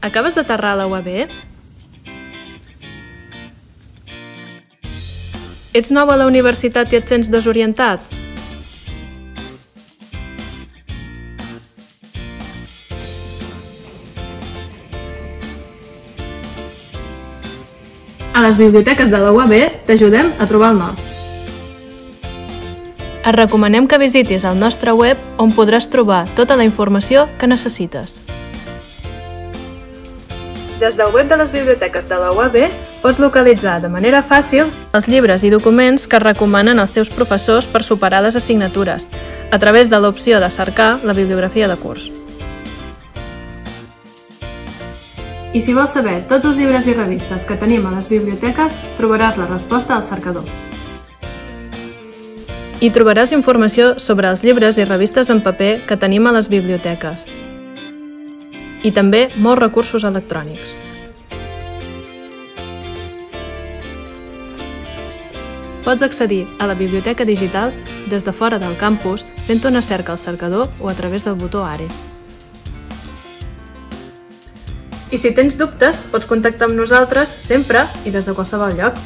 Acabes d'aterrar a la UAB? Ets nou a la universitat i et sents desorientat? A les biblioteques de la UAB t'ajudem a trobar el nord. Et recomanem que visitis el nostre web on podràs trobar tota la informació que necessites. Des del web de les biblioteques de la UAB pots localitzar de manera fàcil els llibres i documents que recomanen els teus professors per superar les assignatures, a través de l'opció de cercar la bibliografia de curs. I si vols saber tots els llibres i revistes que tenim a les biblioteques, trobaràs la resposta al cercador. Hi trobaràs informació sobre els llibres i revistes en paper que tenim a les biblioteques. I també molts recursos electrònics. Pots accedir a la biblioteca digital des de fora del campus fent una cerca al cercador o a través del botó Are. I si tens dubtes, pots contactar amb nosaltres sempre i des de qualsevol lloc.